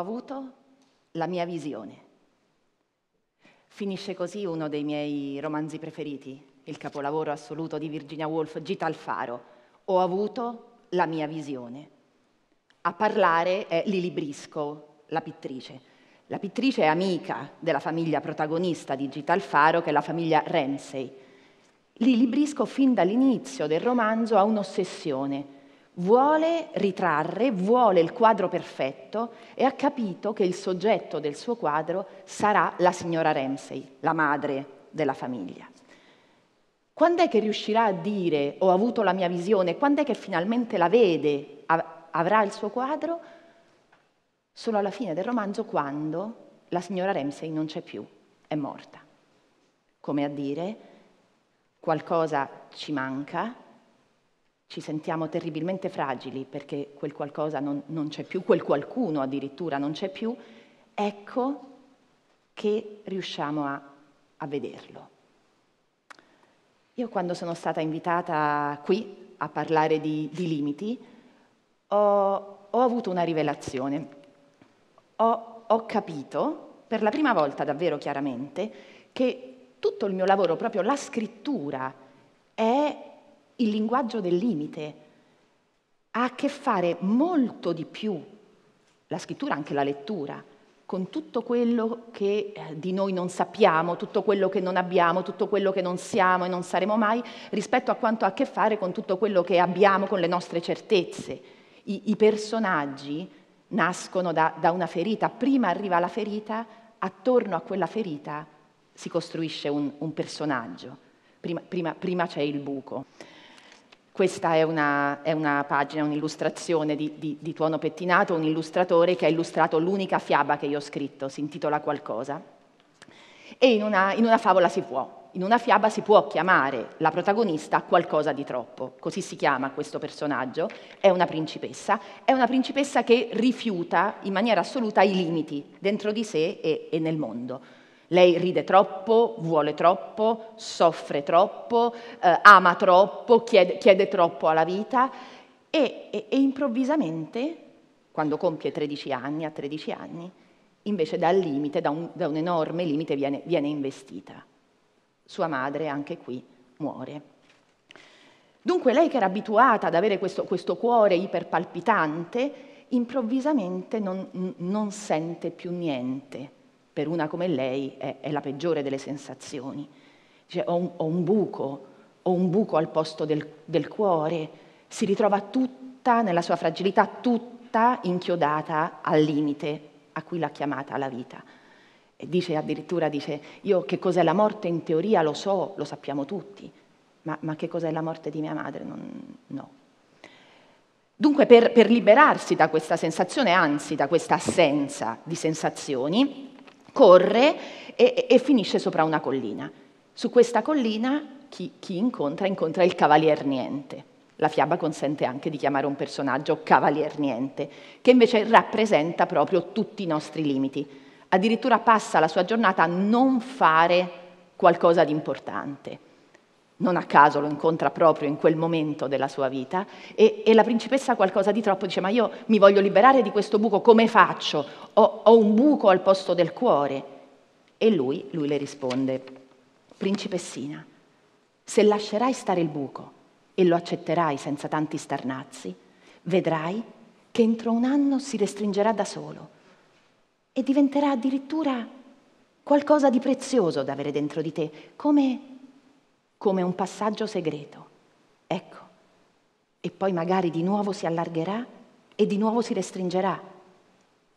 avuto la mia visione. Finisce così uno dei miei romanzi preferiti, il capolavoro assoluto di Virginia Woolf, Gita al faro. Ho avuto la mia visione. A parlare è Lily Briscoe, la pittrice. La pittrice è amica della famiglia protagonista di Gita al faro, che è la famiglia Ramsey. Lily Briscoe fin dall'inizio del romanzo ha un'ossessione vuole ritrarre, vuole il quadro perfetto e ha capito che il soggetto del suo quadro sarà la signora Ramsey, la madre della famiglia. Quando è che riuscirà a dire ho avuto la mia visione? Quando è che finalmente la vede, avrà il suo quadro? Solo alla fine del romanzo quando la signora Ramsey non c'è più, è morta. Come a dire, qualcosa ci manca, ci sentiamo terribilmente fragili perché quel qualcosa non, non c'è più, quel qualcuno addirittura non c'è più, ecco che riusciamo a, a vederlo. Io quando sono stata invitata qui a parlare di, di limiti ho, ho, avuto una rivelazione. Ho, ho capito, per la prima volta davvero chiaramente, che tutto il mio lavoro, proprio la scrittura, è il linguaggio del limite ha a che fare molto di più, la scrittura, anche la lettura, con tutto quello che eh, di noi non sappiamo, tutto quello che non abbiamo, tutto quello che non siamo e non saremo mai, rispetto a quanto ha a che fare con tutto quello che abbiamo, con le nostre certezze. I, i personaggi nascono da, da, una ferita, prima arriva la ferita, attorno a quella ferita si costruisce un, un personaggio, prima, prima, prima c'è il buco. Questa è una, è una pagina, un'illustrazione di, di, di, Tuono Pettinato, un illustratore che ha illustrato l'unica fiaba che io ho scritto, si intitola Qualcosa. E in una, in una favola si può, in una fiaba si può chiamare la protagonista qualcosa di troppo, così si chiama questo personaggio, è una principessa, è una principessa che rifiuta in maniera assoluta i limiti dentro di sé e, e nel mondo lei ride troppo, vuole troppo, soffre troppo, eh, ama troppo, chiede, chiede, troppo alla vita e, e, e, improvvisamente, quando compie 13 anni, a 13 anni, invece dal limite, da un, da un enorme limite viene, viene investita. Sua madre anche qui muore. Dunque lei che era abituata ad avere questo, questo cuore iperpalpitante, improvvisamente non, non sente più niente per una come lei è, è la peggiore delle sensazioni. Dice, ho, un, ho, un, buco, ho un buco al posto del, del cuore, si ritrova tutta nella sua fragilità, tutta inchiodata al limite a cui l'ha chiamata la vita. E dice addirittura, dice, io che cos'è la morte in teoria lo so, lo sappiamo tutti, ma, ma che cos'è la morte di mia madre? Non, no. Dunque per, per liberarsi da questa sensazione, anzi da questa assenza di sensazioni, corre e, e, finisce sopra una collina. Su questa collina chi, chi incontra? Incontra il Cavalier Niente. La fiaba consente anche di chiamare un personaggio Cavalier Niente, che invece rappresenta proprio tutti i nostri limiti. Addirittura passa la sua giornata a non fare qualcosa di importante. Non a caso lo incontra proprio in quel momento della sua vita e, e, la principessa qualcosa di troppo dice ma io mi voglio liberare di questo buco, come faccio? Ho, ho un buco al posto del cuore. E lui, lui le risponde, principessina, se lascerai stare il buco e lo accetterai senza tanti starnazzi, vedrai che entro un anno si restringerà da solo e diventerà addirittura qualcosa di prezioso da avere dentro di te, come come un passaggio segreto. Ecco. E poi magari di nuovo si allargherà e di nuovo si restringerà,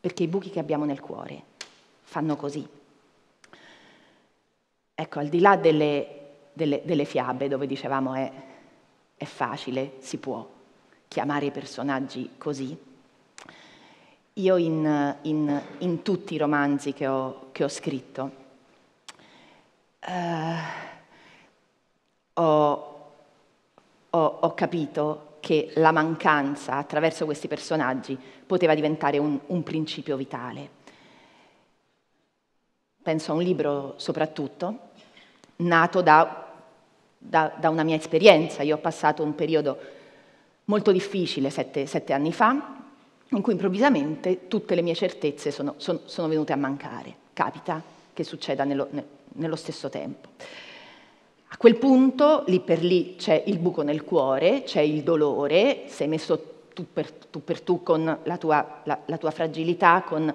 perché i buchi che abbiamo nel cuore fanno così. Ecco, al di là delle, delle, delle fiabe dove dicevamo è, è facile, si può chiamare i personaggi così, io in, in, in, tutti i romanzi che ho, che ho scritto eh, ho, ho, ho capito che la mancanza attraverso questi personaggi poteva diventare un, un principio vitale. Penso a un libro soprattutto, nato da, da, da, una mia esperienza. Io ho passato un periodo molto difficile sette, sette anni fa, in cui improvvisamente tutte le mie certezze sono, sono, sono venute a mancare. Capita che succeda nello, nello stesso tempo. A quel punto, lì per lì, c'è il buco nel cuore, c'è il dolore, sei messo tu per tu, per tu con la tua, la, la tua fragilità, con,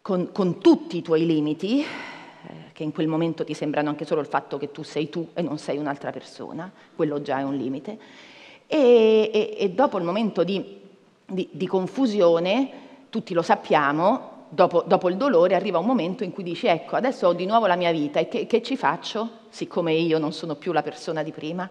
con, con, tutti i tuoi limiti, eh, che in quel momento ti sembrano anche solo il fatto che tu sei tu e non sei un'altra persona, quello già è un limite. E, e, e dopo il momento di di, di confusione, tutti lo sappiamo, Dopo, dopo, il dolore arriva un momento in cui dici ecco adesso ho di nuovo la mia vita e che, che, ci faccio siccome io non sono più la persona di prima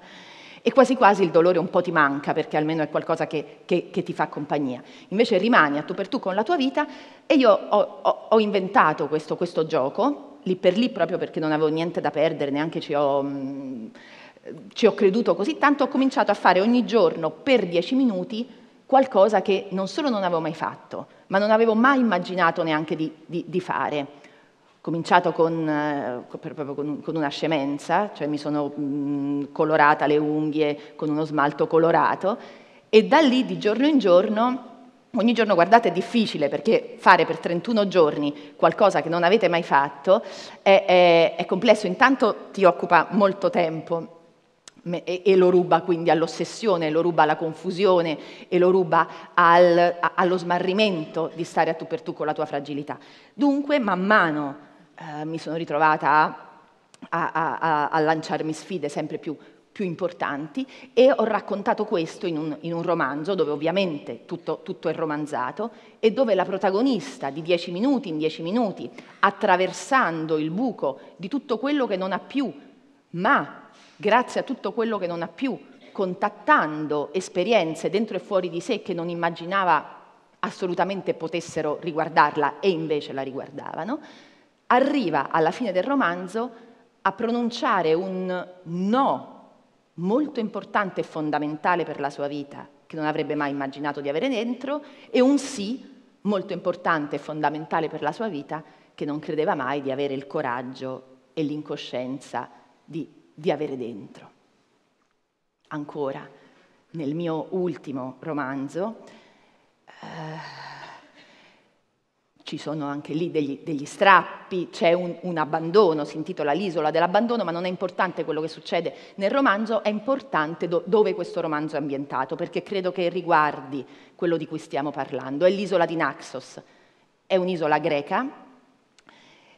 e quasi quasi il dolore un po' ti manca perché almeno è qualcosa che, che, che ti fa compagnia invece rimani a tu per tu con la tua vita e io ho, ho, ho inventato questo, questo, gioco lì per lì proprio perché non avevo niente da perdere neanche ci ho, mh, mm, ci ho creduto così tanto ho cominciato a fare ogni giorno per dieci minuti qualcosa che non solo non avevo mai fatto, ma non avevo mai immaginato neanche di, di, di fare. Cominciato con, eh, con, con, una scemenza, cioè mi sono mh, colorata le unghie con uno smalto colorato e da lì di giorno in giorno Ogni giorno, guardate, è difficile perché fare per 31 giorni qualcosa che non avete mai fatto è, è, è complesso. Intanto ti occupa molto tempo, e, lo ruba quindi all'ossessione, lo ruba alla confusione e lo ruba al, allo smarrimento di stare a tu per tu con la tua fragilità. Dunque, man mano eh, mi sono ritrovata a, a, a, a lanciarmi sfide sempre più, più, importanti e ho raccontato questo in un, in un romanzo dove ovviamente tutto, tutto, è romanzato e dove la protagonista di dieci minuti in dieci minuti, attraversando il buco di tutto quello che non ha più, ma grazie a tutto quello che non ha più, contattando esperienze dentro e fuori di sé che non immaginava assolutamente potessero riguardarla e invece la riguardavano, arriva alla fine del romanzo a pronunciare un no molto importante e fondamentale per la sua vita, che non avrebbe mai immaginato di avere dentro, e un sì molto importante e fondamentale per la sua vita, che non credeva mai di avere il coraggio e l'incoscienza di di avere dentro. Ancora, nel mio ultimo romanzo, eh, ci sono anche lì degli, degli strappi, c'è un, un, abbandono, si intitola L'isola dell'abbandono, ma non è importante quello che succede nel romanzo, è importante do, dove questo romanzo è ambientato, perché credo che riguardi quello di cui stiamo parlando. È l'isola di Naxos, è un'isola greca,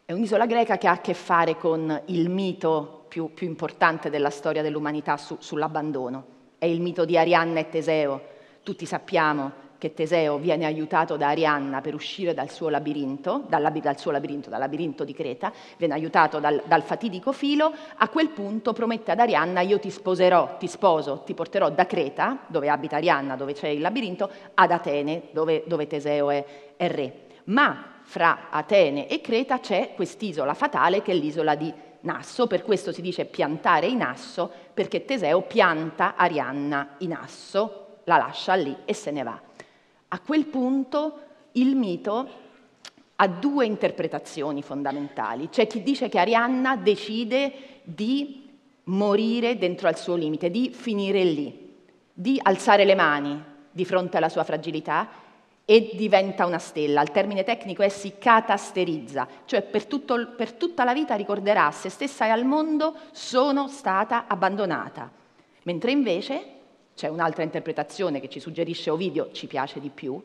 è un'isola greca che ha a che fare con il mito più, più importante della storia dell'umanità su, sull'abbandono. È il mito di Arianna e Teseo. Tutti sappiamo che Teseo viene aiutato da Arianna per uscire dal suo labirinto, dal, dal suo labirinto, dal labirinto di Creta, viene aiutato dal, dal, fatidico filo, a quel punto promette ad Arianna io ti sposerò, ti sposo, ti porterò da Creta, dove abita Arianna, dove c'è il labirinto, ad Atene, dove, dove Teseo è, è re. Ma fra Atene e Creta c'è quest'isola fatale che è l'isola di Nasso, per questo si dice piantare in asso, perché Teseo pianta Arianna in asso, la lascia lì e se ne va. A quel punto il mito ha due interpretazioni fondamentali. C'è chi dice che Arianna decide di morire dentro al suo limite, di finire lì, di alzare le mani di fronte alla sua fragilità e diventa una stella. Il termine tecnico è si catasterizza, cioè per, tutto, per tutta la vita ricorderà a se stessa e al mondo sono stata abbandonata. Mentre invece c'è un'altra interpretazione che ci suggerisce Ovidio, ci piace di più,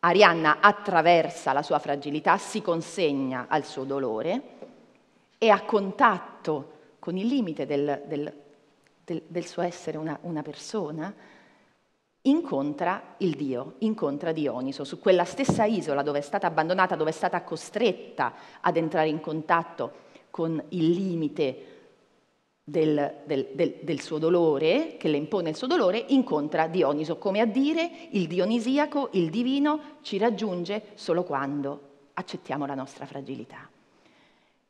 Arianna attraversa la sua fragilità, si consegna al suo dolore e a contatto con il limite del, del, del, del suo essere una, una persona, incontra il Dio, incontra Dioniso, su quella stessa isola dove è stata abbandonata, dove è stata costretta ad entrare in contatto con il limite del, del, del, del, suo dolore, che le impone il suo dolore, incontra Dioniso, come a dire il dionisiaco, il divino, ci raggiunge solo quando accettiamo la nostra fragilità.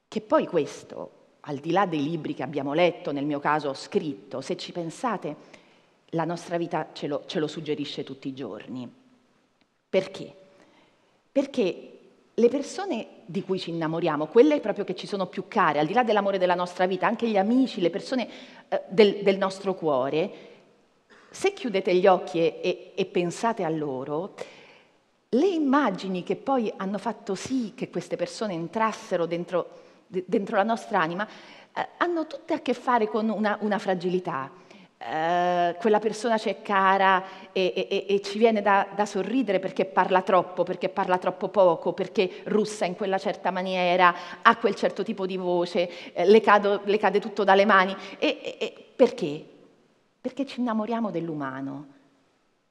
Che poi questo, al di là dei libri che abbiamo letto, nel mio caso scritto, se ci pensate, la nostra vita ce lo, ce lo suggerisce tutti i giorni. Perché? Perché le persone di cui ci innamoriamo, quelle proprio che ci sono più care, al di là dell'amore della nostra vita, anche gli amici, le persone eh, del, del, nostro cuore, se chiudete gli occhi e, e, e pensate a loro, le immagini che poi hanno fatto sì che queste persone entrassero dentro, dentro la nostra anima eh, hanno tutte a che fare con una, una fragilità. Eh, quella persona ci è cara e, e, e ci viene da, da, sorridere perché parla troppo, perché parla troppo poco, perché russa in quella certa maniera, ha quel certo tipo di voce, eh, le, cado, le, cade tutto dalle mani. E, perché? Perché ci innamoriamo dell'umano.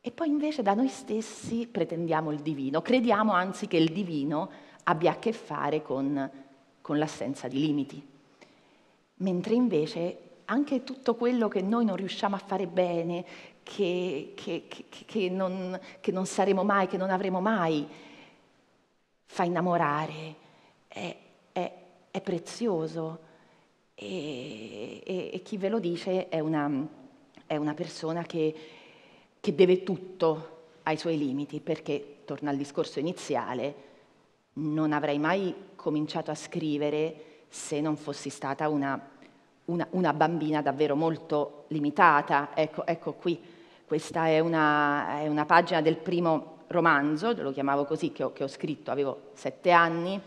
E poi invece da noi stessi pretendiamo il divino, crediamo anzi che il divino abbia a che fare con, con l'assenza di limiti. Mentre invece anche tutto quello che noi non riusciamo a fare bene, che, che, che, che non, non, saremo mai, che non avremo mai, fa innamorare, è, è, è prezioso. E, e, e, chi ve lo dice è una, è una persona che deve tutto ai suoi limiti, perché, torna al discorso iniziale, non avrei mai cominciato a scrivere se non fossi stata una, una, una bambina davvero molto limitata. Ecco, ecco qui, questa è una, è una, pagina del primo romanzo, lo chiamavo così, che ho, che ho scritto, avevo sette anni,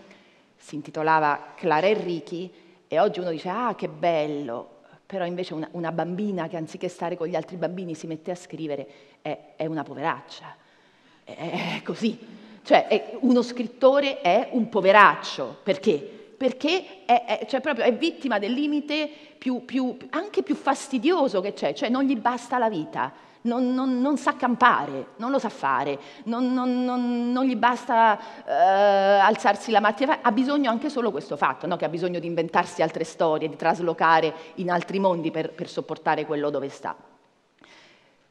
si intitolava Clara Enrichi e oggi uno dice, ah che bello, però invece una, una, bambina che anziché stare con gli altri bambini si mette a scrivere è, è una poveraccia, è, è così. Cioè è, uno scrittore è un poveraccio, perché? Perché è, cioè proprio, è vittima del limite più, più, anche più fastidioso che c'è, cioè non gli basta la vita non, non, non, sa campare, non lo sa fare, non, non gli basta eh, alzarsi la mattina, ha bisogno anche solo questo fatto, no? che ha bisogno di inventarsi altre storie, di traslocare in altri mondi per, per sopportare quello dove sta.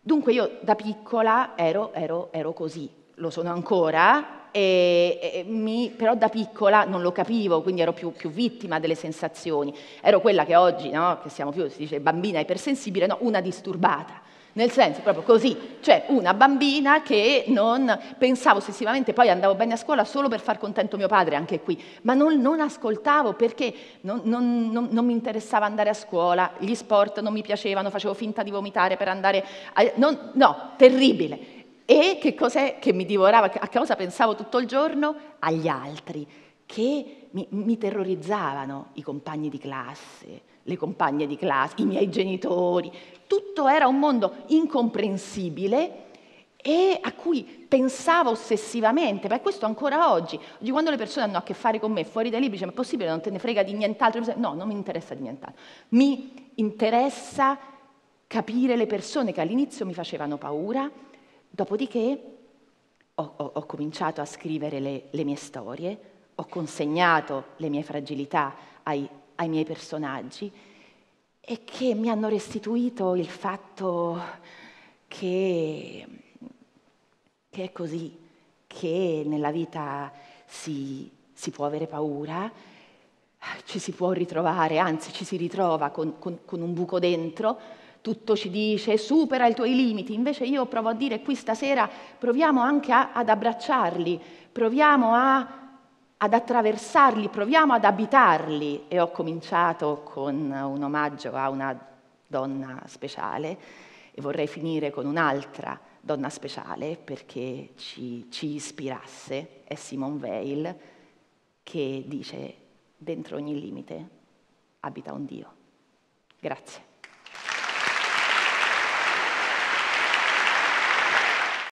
Dunque io da piccola ero, ero, ero così, lo sono ancora, e, e mi, però da piccola non lo capivo, quindi ero più, più vittima delle sensazioni. Ero quella che oggi, no? che siamo più, si dice bambina ipersensibile, no, una disturbata nel senso proprio così, cioè una bambina che non pensavo ossessivamente, poi andavo bene a scuola solo per far contento mio padre, anche qui, ma non, non ascoltavo perché non, non, non, mi interessava andare a scuola, gli sport non mi piacevano, facevo finta di vomitare per andare a... no, terribile. E che cos'è che mi divorava? A cosa pensavo tutto il giorno? Agli altri, che mi, mi terrorizzavano, i compagni di classe, le compagne di classe, i miei genitori, tutto era un mondo incomprensibile e a cui pensavo ossessivamente, ma questo ancora oggi. Oggi quando le persone hanno a che fare con me fuori dai libri, dice, ma è possibile, non te ne frega di nient'altro? No, non mi interessa di nient'altro. Mi interessa capire le persone che all'inizio mi facevano paura, dopodiché ho, ho, ho cominciato a scrivere le, le, mie storie, ho consegnato le mie fragilità ai, ai miei personaggi e che mi hanno restituito il fatto che, che è così, che nella vita si, si, può avere paura, ci si può ritrovare, anzi ci si ritrova con, con, con un buco dentro, tutto ci dice supera i tuoi limiti, invece io provo a dire qui stasera proviamo anche a, ad abbracciarli, proviamo a ad attraversarli, proviamo ad abitarli e ho cominciato con un omaggio a una donna speciale e vorrei finire con un'altra donna speciale perché ci, ci ispirasse, è Simone Weil che dice dentro ogni limite abita un Dio. Grazie.